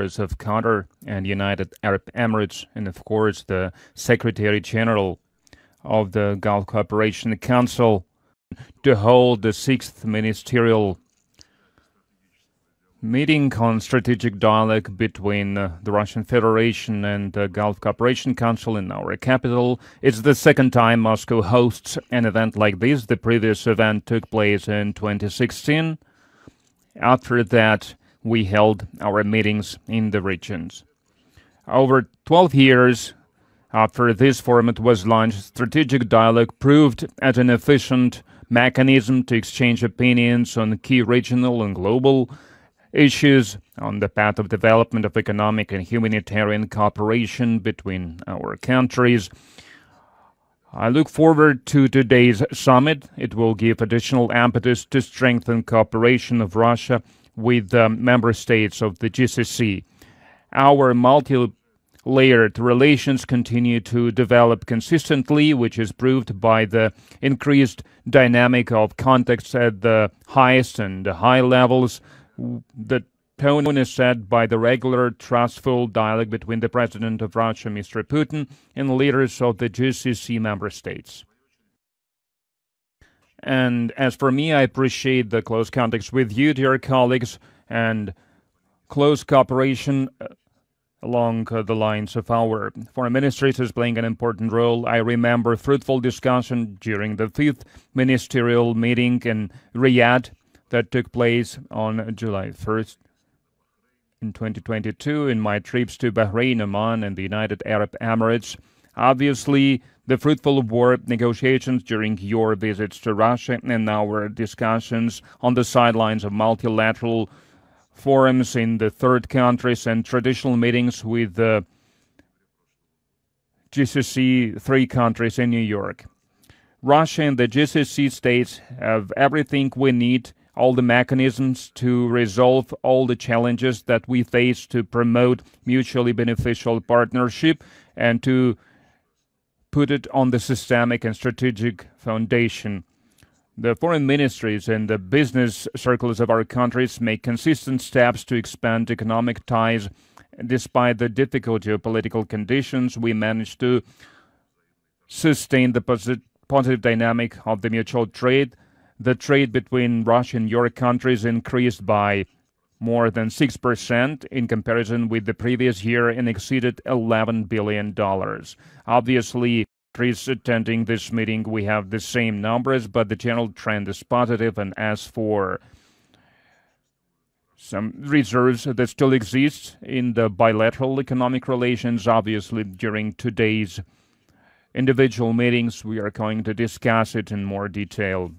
of Qatar and United Arab Emirates, and of course the Secretary General of the Gulf Cooperation Council to hold the sixth ministerial meeting on strategic dialogue between the Russian Federation and the Gulf Cooperation Council in our capital. It's the second time Moscow hosts an event like this. The previous event took place in 2016. After that, we held our meetings in the regions. Over 12 years after this format was launched, strategic dialogue proved as an efficient mechanism to exchange opinions on key regional and global issues on the path of development of economic and humanitarian cooperation between our countries. I look forward to today's summit. It will give additional impetus to strengthen cooperation of Russia with the member states of the GCC. Our multi layered relations continue to develop consistently, which is proved by the increased dynamic of contacts at the highest and high levels the tone is set by the regular, trustful dialogue between the President of Russia, Mr. Putin, and leaders of the GCC member states. And as for me, I appreciate the close contacts with you, dear colleagues, and close cooperation uh, along uh, the lines of our foreign ministries is playing an important role. I remember fruitful discussion during the fifth ministerial meeting in Riyadh that took place on July 1st in 2022 in my trips to Bahrain, Oman, and the United Arab Emirates. Obviously, the fruitful war negotiations during your visits to Russia and our discussions on the sidelines of multilateral forums in the third countries and traditional meetings with the GCC three countries in New York. Russia and the GCC states have everything we need all the mechanisms to resolve all the challenges that we face to promote mutually beneficial partnership and to put it on the systemic and strategic foundation. The foreign ministries and the business circles of our countries make consistent steps to expand economic ties. Despite the difficult geopolitical conditions, we managed to sustain the posit- positive dynamic of the mutual trade the trade between Russia and your countries increased by more than 6% in comparison with the previous year and exceeded $11 billion. Obviously, countries attending this meeting, we have the same numbers, but the general trend is positive. And as for some reserves that still exist in the bilateral economic relations, obviously, during today's individual meetings, we are going to discuss it in more detail.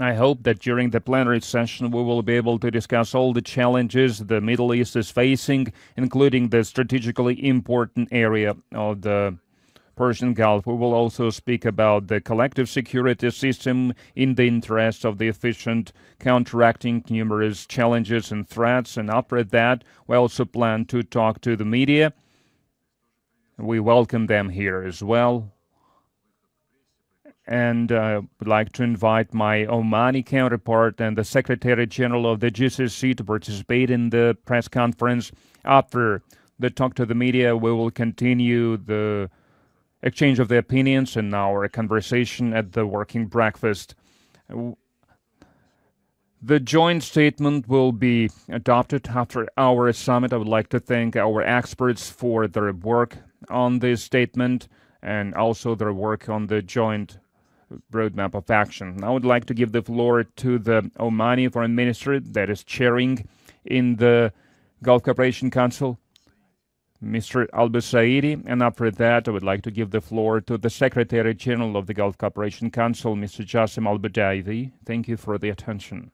I hope that during the plenary session we will be able to discuss all the challenges the Middle East is facing, including the strategically important area of the Persian Gulf. We will also speak about the collective security system in the interest of the efficient counteracting numerous challenges and threats. And after that, we also plan to talk to the media. We welcome them here as well and uh, would like to invite my Omani counterpart and the Secretary General of the GCC to participate in the press conference. After the talk to the media, we will continue the exchange of the opinions and our conversation at the working breakfast. The joint statement will be adopted after our summit. I would like to thank our experts for their work on this statement and also their work on the joint roadmap of action. I would like to give the floor to the Omani Foreign Minister that is chairing in the Gulf Cooperation Council, Mr. Al Busaidi, and after that, I would like to give the floor to the Secretary General of the Gulf Cooperation Council, Mr. Jassim Al Budaivi. Thank you for the attention.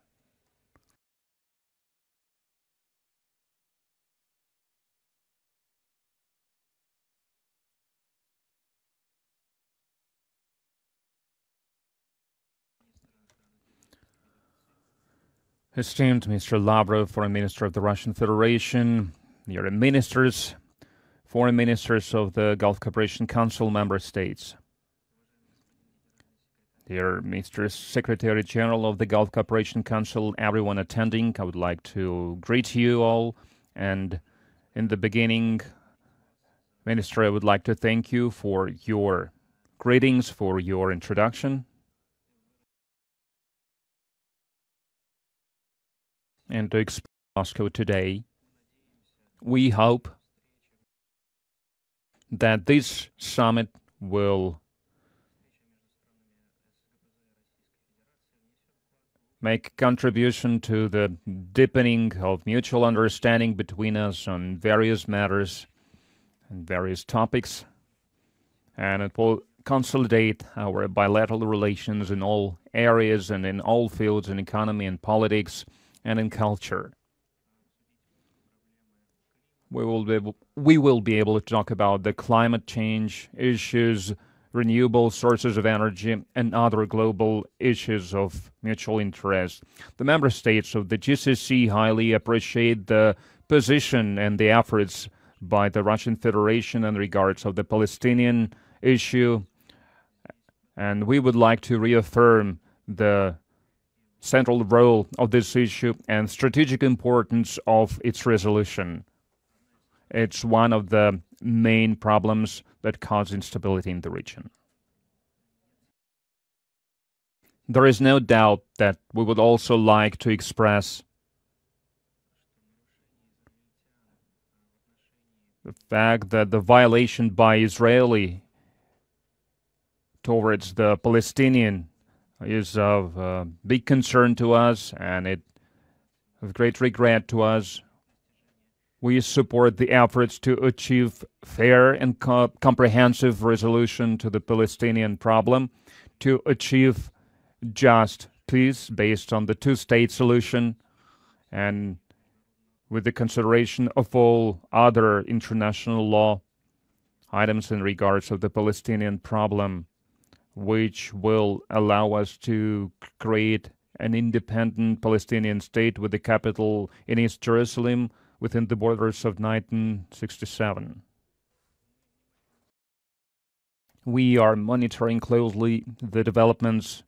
Esteemed Mr. Lavrov, Foreign Minister of the Russian Federation, your ministers, foreign ministers of the Gulf Cooperation Council member states, Dear Mr. Secretary General of the Gulf Cooperation Council, everyone attending, I would like to greet you all. And in the beginning, Minister, I would like to thank you for your greetings, for your introduction. And to explain Moscow today, we hope that this summit will make contribution to the deepening of mutual understanding between us on various matters and various topics, and it will consolidate our bilateral relations in all areas and in all fields in economy and politics and in culture. We will be able, we will be able to talk about the climate change issues, renewable sources of energy, and other global issues of mutual interest. The member states of the GCC highly appreciate the position and the efforts by the Russian Federation in regards of the Palestinian issue, and we would like to reaffirm the central role of this issue and strategic importance of its resolution. It's one of the main problems that cause instability in the region. There is no doubt that we would also like to express the fact that the violation by Israeli towards the Palestinian is of uh, big concern to us and it of great regret to us. We support the efforts to achieve fair and co comprehensive resolution to the Palestinian problem, to achieve just peace based on the two-state solution, and with the consideration of all other international law items in regards of the Palestinian problem, which will allow us to create an independent Palestinian state with the capital in East Jerusalem, within the borders of 1967. We are monitoring closely the developments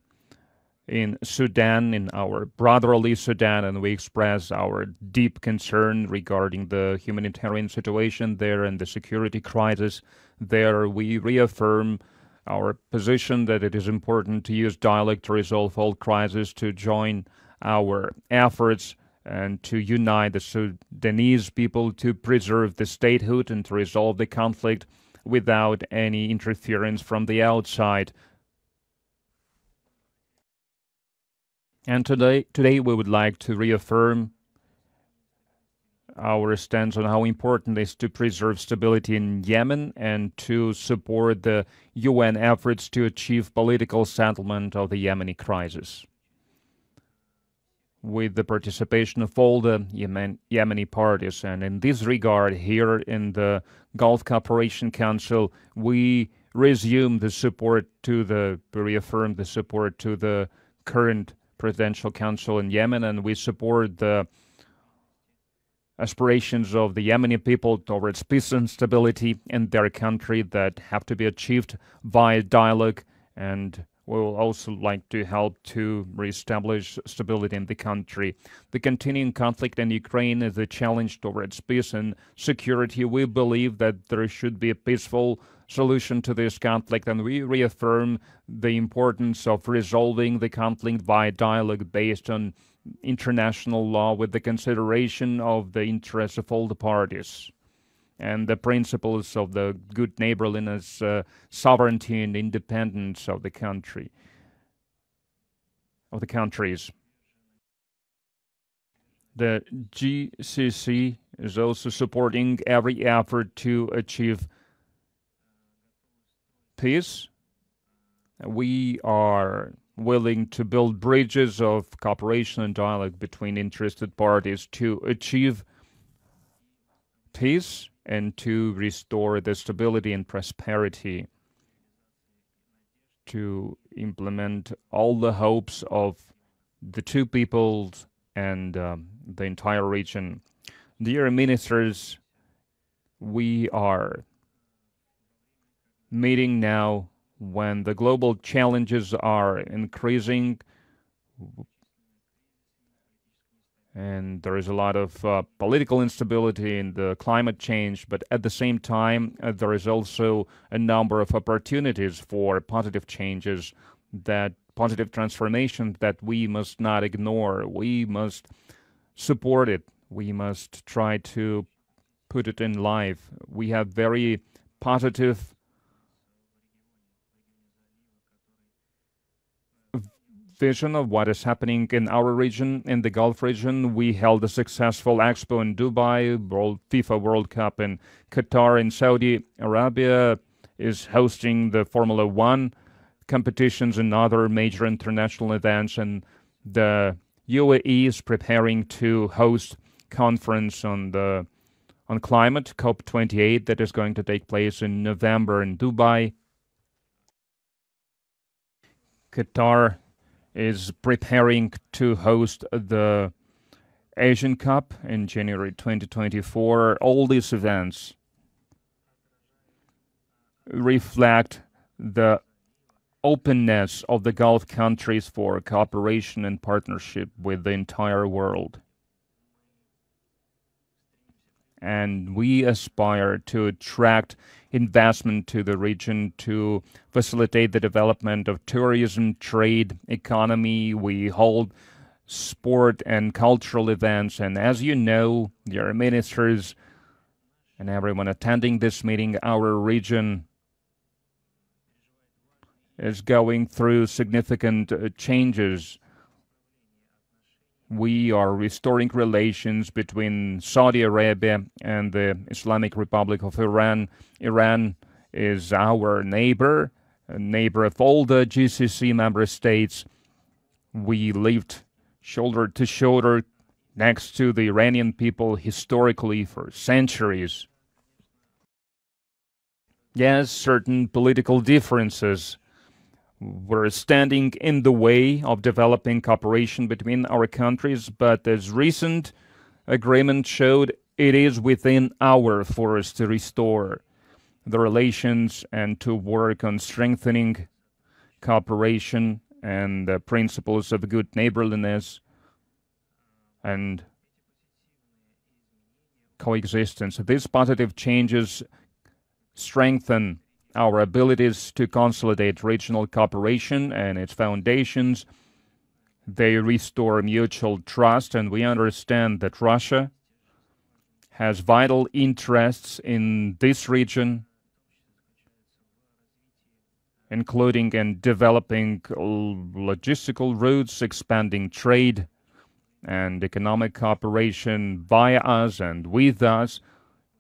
in Sudan, in our brotherly Sudan, and we express our deep concern regarding the humanitarian situation there and the security crisis there. We reaffirm our position that it is important to use dialogue to resolve all crises, to join our efforts and to unite the Sudanese people to preserve the statehood and to resolve the conflict without any interference from the outside. And today, today we would like to reaffirm our stance on how important it is to preserve stability in Yemen and to support the UN efforts to achieve political settlement of the Yemeni crisis with the participation of all the Yemen, Yemeni parties. And in this regard, here in the Gulf Cooperation Council, we resume the support to the, reaffirm the support to the current Presidential Council in Yemen, and we support the aspirations of the Yemeni people towards peace and stability in their country that have to be achieved via dialogue and we will also like to help to reestablish stability in the country. The continuing conflict in Ukraine is a challenge towards peace and security. We believe that there should be a peaceful solution to this conflict, and we reaffirm the importance of resolving the conflict by dialogue based on international law with the consideration of the interests of all the parties and the principles of the good neighborliness, uh, sovereignty, and independence of the country, of the countries. The GCC is also supporting every effort to achieve peace. We are willing to build bridges of cooperation and dialogue between interested parties to achieve peace and to restore the stability and prosperity to implement all the hopes of the two peoples and um, the entire region. Dear ministers, we are meeting now when the global challenges are increasing and there is a lot of uh, political instability in the climate change, but at the same time, uh, there is also a number of opportunities for positive changes, that positive transformation that we must not ignore. We must support it. We must try to put it in life. We have very positive vision of what is happening in our region, in the Gulf region. We held a successful expo in Dubai, World FIFA World Cup in Qatar, in Saudi Arabia is hosting the Formula One competitions and other major international events, and the UAE is preparing to host conference on the on climate COP28 that is going to take place in November in Dubai. Qatar is preparing to host the Asian Cup in January 2024. All these events reflect the openness of the Gulf countries for cooperation and partnership with the entire world. And we aspire to attract investment to the region to facilitate the development of tourism, trade, economy. We hold sport and cultural events. And as you know, your ministers and everyone attending this meeting, our region is going through significant uh, changes we are restoring relations between Saudi Arabia and the Islamic Republic of Iran. Iran is our neighbor, a neighbor of all the GCC member states. We lived shoulder to shoulder next to the Iranian people historically for centuries. Yes, certain political differences were standing in the way of developing cooperation between our countries, but as recent agreement showed, it is within our force to restore the relations and to work on strengthening cooperation and the principles of good neighborliness and coexistence. These positive changes strengthen our abilities to consolidate regional cooperation and its foundations. They restore mutual trust, and we understand that Russia has vital interests in this region, including in developing logistical routes, expanding trade and economic cooperation via us and with us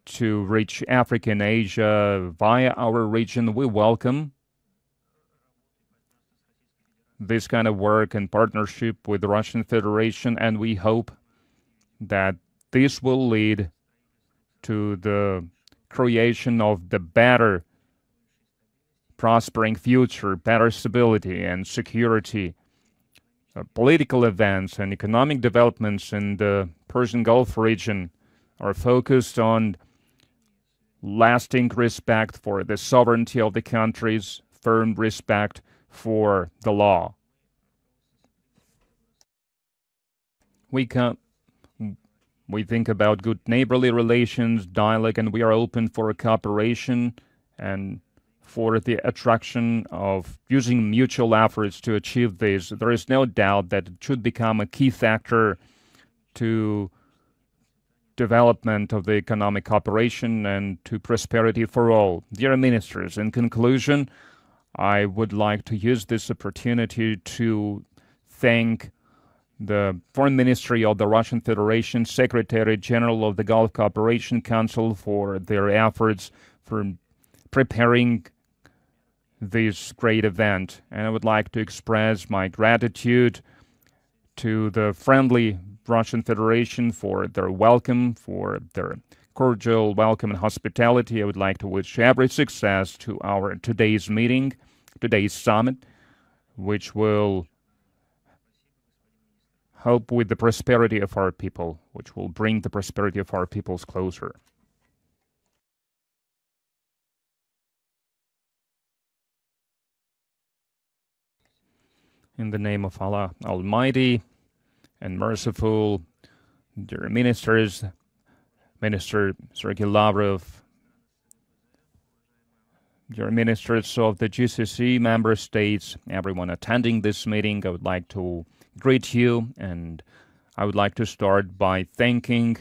to reach Africa and Asia via our region, we welcome this kind of work and partnership with the Russian Federation, and we hope that this will lead to the creation of the better prospering future, better stability and security, uh, political events and economic developments in the Persian Gulf region are focused on lasting respect for the sovereignty of the countries, firm respect for the law. We can we think about good neighborly relations, dialogue, and we are open for cooperation and for the attraction of using mutual efforts to achieve this. There is no doubt that it should become a key factor to development of the economic cooperation and to prosperity for all. Dear ministers, in conclusion, I would like to use this opportunity to thank the Foreign Ministry of the Russian Federation, Secretary General of the Gulf Cooperation Council for their efforts for preparing this great event. And I would like to express my gratitude to the friendly Russian Federation for their welcome, for their cordial welcome and hospitality. I would like to wish every success to our today's meeting, today's summit, which will help with the prosperity of our people, which will bring the prosperity of our peoples closer. In the name of Allah Almighty and Merciful, dear ministers, Minister Sergei Lavrov, dear ministers of the GCC member states, everyone attending this meeting, I would like to greet you and I would like to start by thanking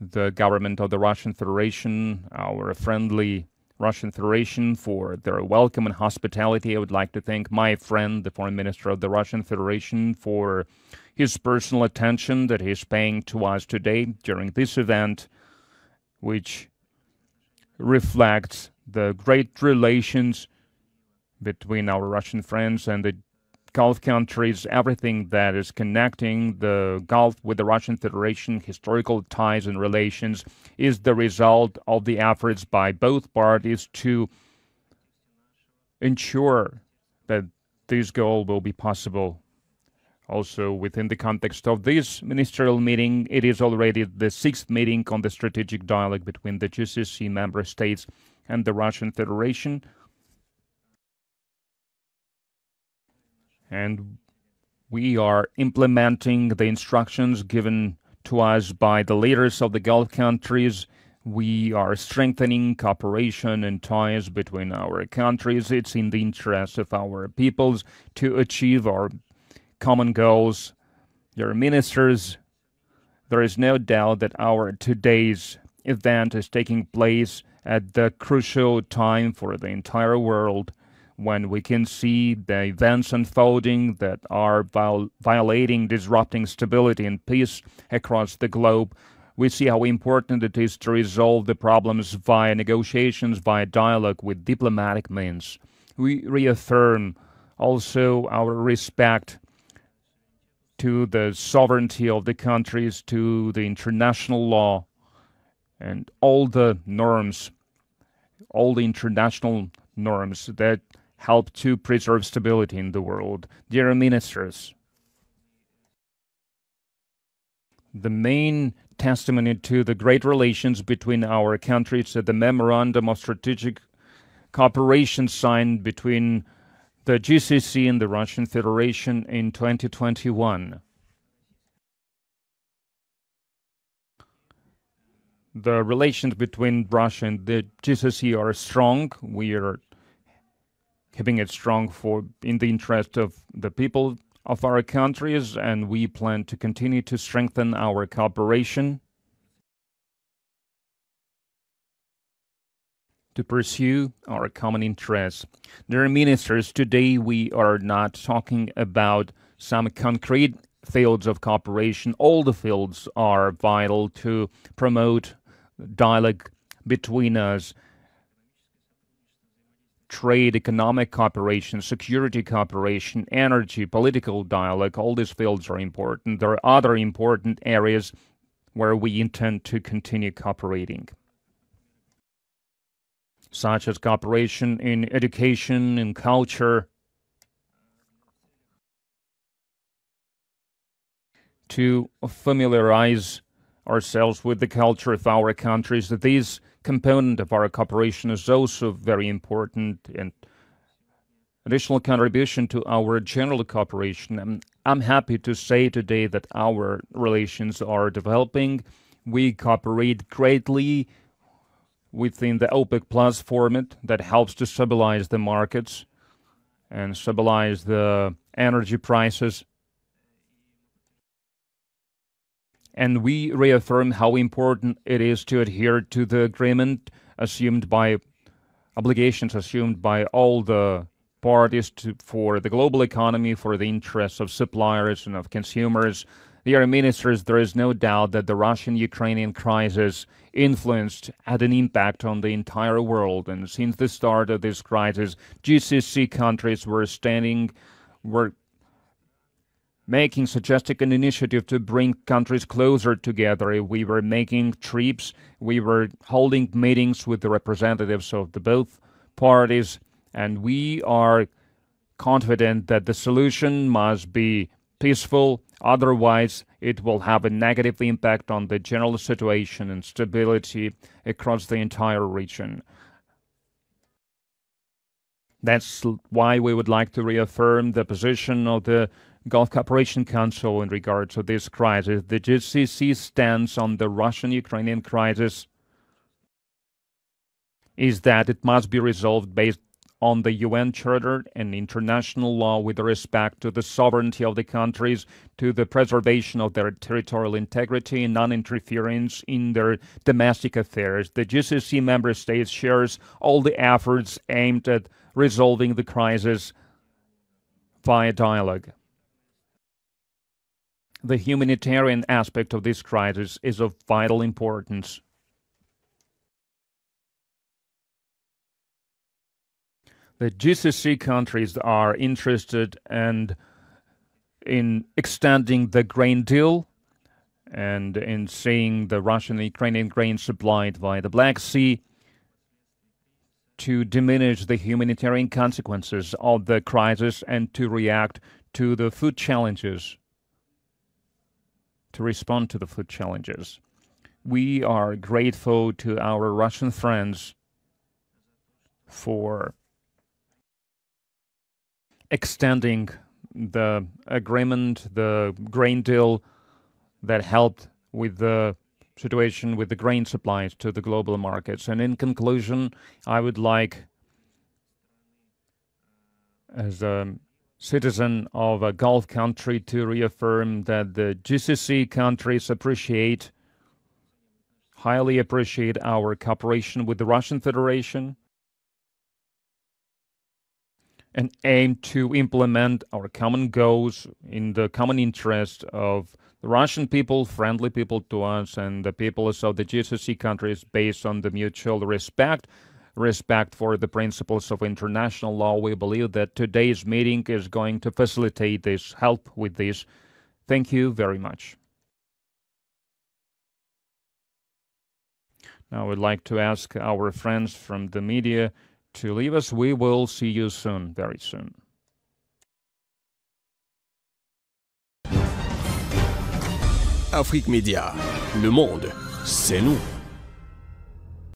the government of the Russian Federation, our friendly Russian Federation for their welcome and hospitality. I would like to thank my friend, the Foreign Minister of the Russian Federation, for his personal attention that he is paying to us today during this event, which reflects the great relations between our Russian friends and the Gulf countries, everything that is connecting the Gulf with the Russian Federation, historical ties and relations, is the result of the efforts by both parties to ensure that this goal will be possible. Also, within the context of this ministerial meeting, it is already the sixth meeting on the strategic dialogue between the GCC member states and the Russian Federation. And we are implementing the instructions given to us by the leaders of the Gulf countries. We are strengthening cooperation and ties between our countries. It's in the interest of our peoples to achieve our common goals. Dear ministers, there is no doubt that our today's event is taking place at the crucial time for the entire world when we can see the events unfolding that are viol- violating, disrupting stability and peace across the globe, we see how important it is to resolve the problems via negotiations, via dialogue with diplomatic means. We reaffirm also our respect to the sovereignty of the countries, to the international law, and all the norms, all the international norms that help to preserve stability in the world. Dear ministers, the main testimony to the great relations between our countries is the memorandum of strategic cooperation signed between the GCC and the Russian Federation in 2021. The relations between Russia and the GCC are strong. We are keeping it strong for in the interest of the people of our countries, and we plan to continue to strengthen our cooperation to pursue our common interests. Dear ministers, today we are not talking about some concrete fields of cooperation. All the fields are vital to promote dialogue between us trade, economic cooperation, security cooperation, energy, political dialogue, all these fields are important. There are other important areas where we intend to continue cooperating, such as cooperation in education and culture, to familiarize ourselves with the culture of our countries. These component of our cooperation is also very important and additional contribution to our general cooperation. I'm, I'm happy to say today that our relations are developing. We cooperate greatly within the OPEC Plus format that helps to stabilize the markets and stabilize the energy prices. And we reaffirm how important it is to adhere to the agreement assumed by obligations assumed by all the parties to, for the global economy, for the interests of suppliers and of consumers. Dear ministers, there is no doubt that the Russian Ukrainian crisis influenced, had an impact on the entire world. And since the start of this crisis, GCC countries were standing, were making suggesting an initiative to bring countries closer together. We were making trips, we were holding meetings with the representatives of the both parties, and we are confident that the solution must be peaceful. Otherwise, it will have a negative impact on the general situation and stability across the entire region. That's why we would like to reaffirm the position of the Gulf Cooperation Council in regard to this crisis. The GCC stance on the Russian Ukrainian crisis is that it must be resolved based on the UN Charter and international law with respect to the sovereignty of the countries, to the preservation of their territorial integrity and non-interference in their domestic affairs. The GCC member states shares all the efforts aimed at resolving the crisis via dialogue the humanitarian aspect of this crisis is of vital importance. The GCC countries are interested and in extending the grain deal and in seeing the Russian Ukrainian grain supplied via the Black Sea to diminish the humanitarian consequences of the crisis and to react to the food challenges to respond to the food challenges. We are grateful to our Russian friends for extending the agreement, the grain deal that helped with the situation with the grain supplies to the global markets. And in conclusion, I would like, as a citizen of a Gulf country to reaffirm that the GCC countries appreciate, highly appreciate our cooperation with the Russian Federation and aim to implement our common goals in the common interest of the Russian people, friendly people to us, and the peoples of the GCC countries based on the mutual respect respect for the principles of international law. We believe that today's meeting is going to facilitate this, help with this. Thank you very much. Now, would like to ask our friends from the media to leave us. We will see you soon, very soon. Afrique Média. Le monde, c'est nous.